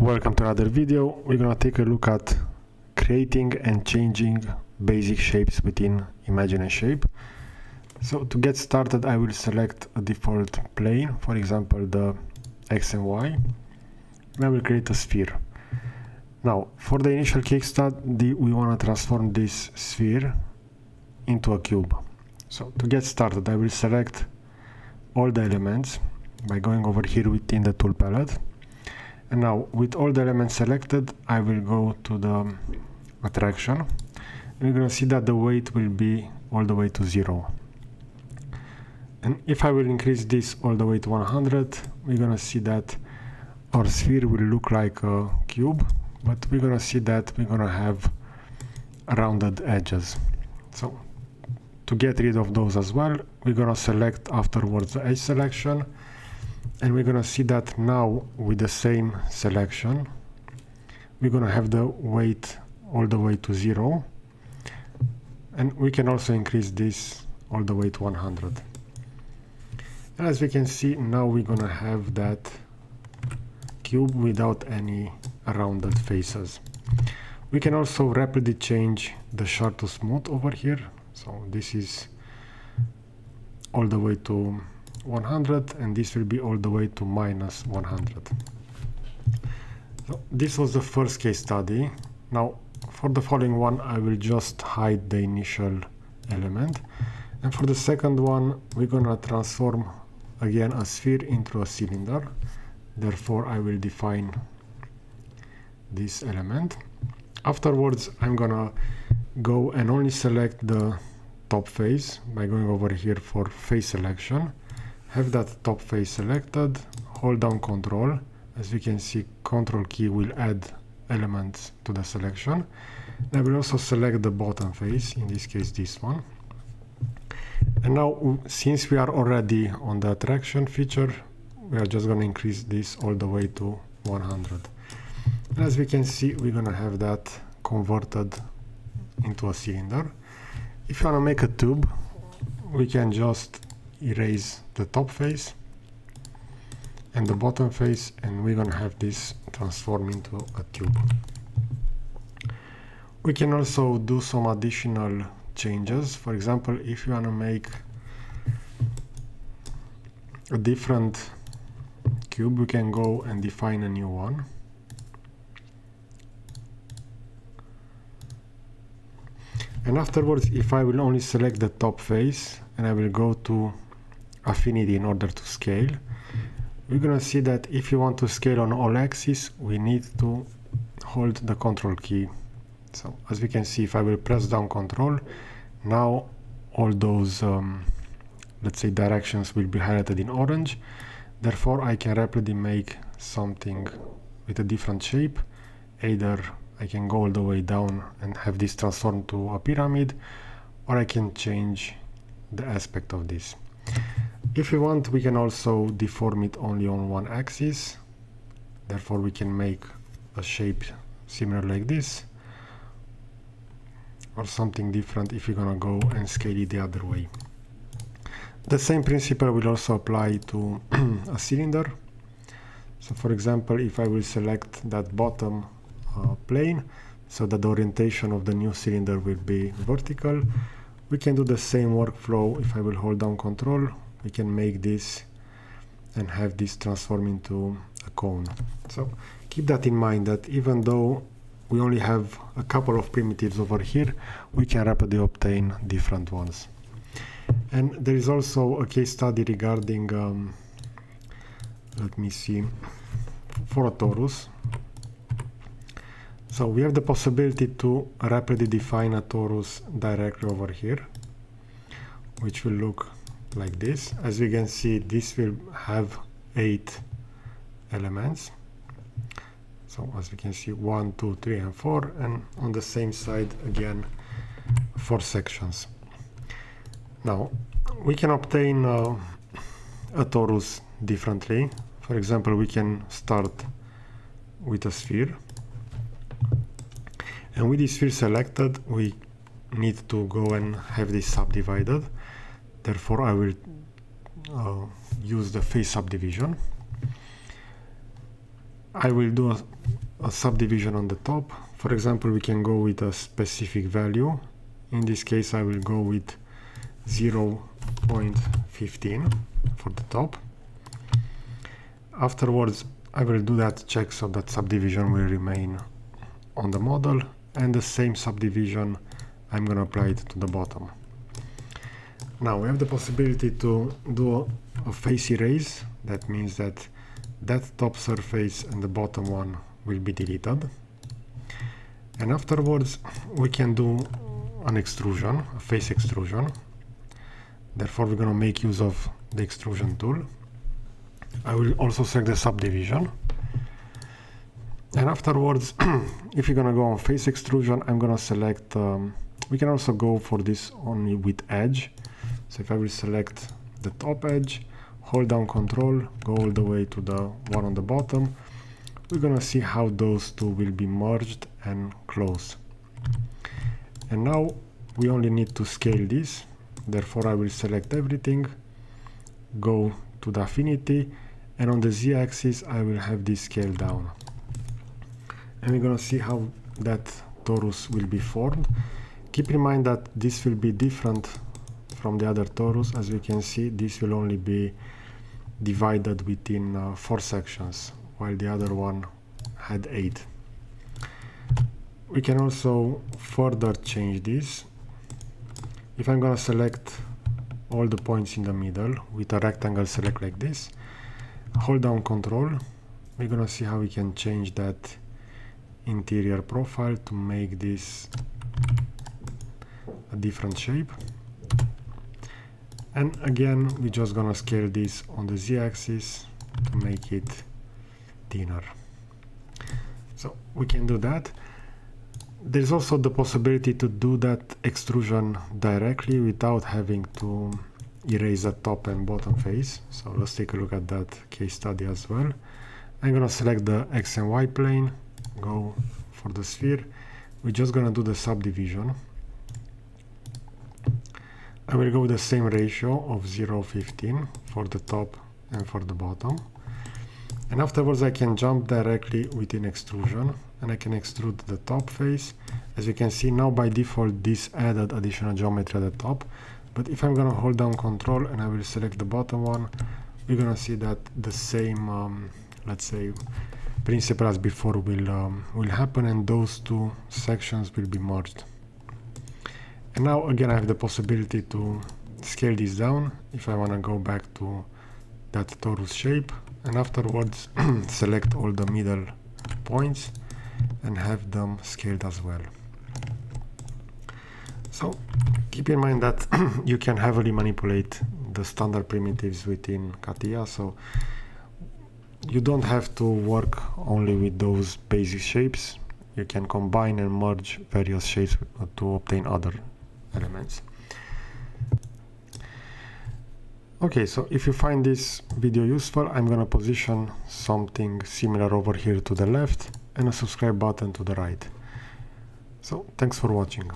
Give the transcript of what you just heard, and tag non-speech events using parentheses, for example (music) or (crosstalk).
Welcome to another video. We're gonna take a look at creating and changing basic shapes within Imagine & Shape. So to get started I will select a default plane, for example the X and Y, and I will create a sphere. Now for the initial case study we want to transform this sphere into a cube. So to get started I will select all the elements by going over here within the tool palette and now with all the elements selected I will go to the attraction. You're gonna see that the weight will be all the way to zero. And if I will increase this all the way to 100 we're gonna see that our sphere will look like a cube but we're gonna see that we're gonna have rounded edges. So to get rid of those as well we're gonna select afterwards the edge selection and we're gonna see that now with the same selection. We're gonna have the weight all the way to zero. And we can also increase this all the way to 100 and as we can see now we're gonna have that cube without any rounded faces. We can also rapidly change the sharp to smooth over here. So this is all the way to 100 and this will be all the way to minus 100. So this was the first case study. Now for the following one I will just hide the initial element and for the second one we're gonna transform again a sphere into a cylinder therefore I will define this element afterwards I'm gonna go and only select the top face by going over here for face selection have that top face selected, hold down control. As we can see, control key will add elements to the selection. I will also select the bottom face, in this case this one. And now, since we are already on the attraction feature, we are just going to increase this all the way to 100. And as we can see, we're going to have that converted into a cylinder. If you want to make a tube, we can just erase the top face and the bottom face and we're gonna have this transform into a tube. We can also do some additional changes. For example, if you wanna make a different cube, we can go and define a new one. And afterwards, if I will only select the top face and I will go to affinity in order to scale. We're gonna see that if you want to scale on all axes we need to hold the control key. So as we can see if I will press down control now all those um, let's say directions will be highlighted in orange. Therefore I can rapidly make something with a different shape. Either I can go all the way down and have this transform to a pyramid or I can change the aspect of this if we want, we can also deform it only on one axis. Therefore, we can make a shape similar like this or something different if you're gonna go and scale it the other way. The same principle will also apply to (clears throat) a cylinder. So for example, if I will select that bottom uh, plane so that the orientation of the new cylinder will be vertical, we can do the same workflow if I will hold down control we can make this and have this transform into a cone. So keep that in mind that even though we only have a couple of primitives over here, we can rapidly obtain different ones. And there is also a case study regarding, um, let me see, for a torus. So we have the possibility to rapidly define a torus directly over here, which will look like this. As you can see this will have eight elements. So as we can see one two three and four and on the same side again four sections. Now we can obtain uh, a torus differently. For example we can start with a sphere. And with this sphere selected we need to go and have this subdivided therefore I will uh, use the face subdivision I will do a a subdivision on the top. For example, we can go with a specific value. In this case, I will go with 0.15 for the top. Afterwards, I will do that check so that subdivision will remain on the model and the same subdivision I'm going to apply it to the bottom. Now we have the possibility to do a face erase. That means that that top surface and the bottom one will be deleted. And afterwards we can do an extrusion, a face extrusion. Therefore we're going to make use of the extrusion tool. I will also select the subdivision. And afterwards, (clears throat) if you're going to go on face extrusion, I'm going to select, um, we can also go for this only with edge. So if I will select the top edge, hold down control, go all the way to the one on the bottom, we're gonna see how those two will be merged and close. And now we only need to scale this, therefore I will select everything, go to the affinity, and on the z-axis I will have this scale down. And we're gonna see how that torus will be formed. Keep in mind that this will be different from the other torus. As you can see, this will only be divided within uh, four sections while the other one had 8. We can also further change this. If I'm gonna select all the points in the middle with a rectangle select like this, hold down control, we're gonna see how we can change that interior profile to make this a different shape and again we're just gonna scale this on the z-axis to make it thinner. So we can do that. There's also the possibility to do that extrusion directly without having to erase the top and bottom face. So let's take a look at that case study as well. I'm gonna select the X and Y plane, go for the sphere. We're just gonna do the subdivision. I will go the same ratio of 0.15 for the top and for the bottom. And afterwards I can jump directly within extrusion and I can extrude the top face. As you can see now by default this added additional geometry at the top. But if I'm gonna hold down control and I will select the bottom one we're gonna see that the same um, let's say principle as before will um, will happen and those two sections will be merged and now again I have the possibility to scale this down if I want to go back to that torus shape. And afterwards (clears throat) select all the middle points and have them scaled as well. So keep in mind that (clears throat) you can heavily manipulate the standard primitives within CATIA so you don't have to work only with those basic shapes. You can combine and merge various shapes to obtain other elements Okay, so if you find this video useful, I'm gonna position something similar over here to the left and a subscribe button to the right. So thanks for watching.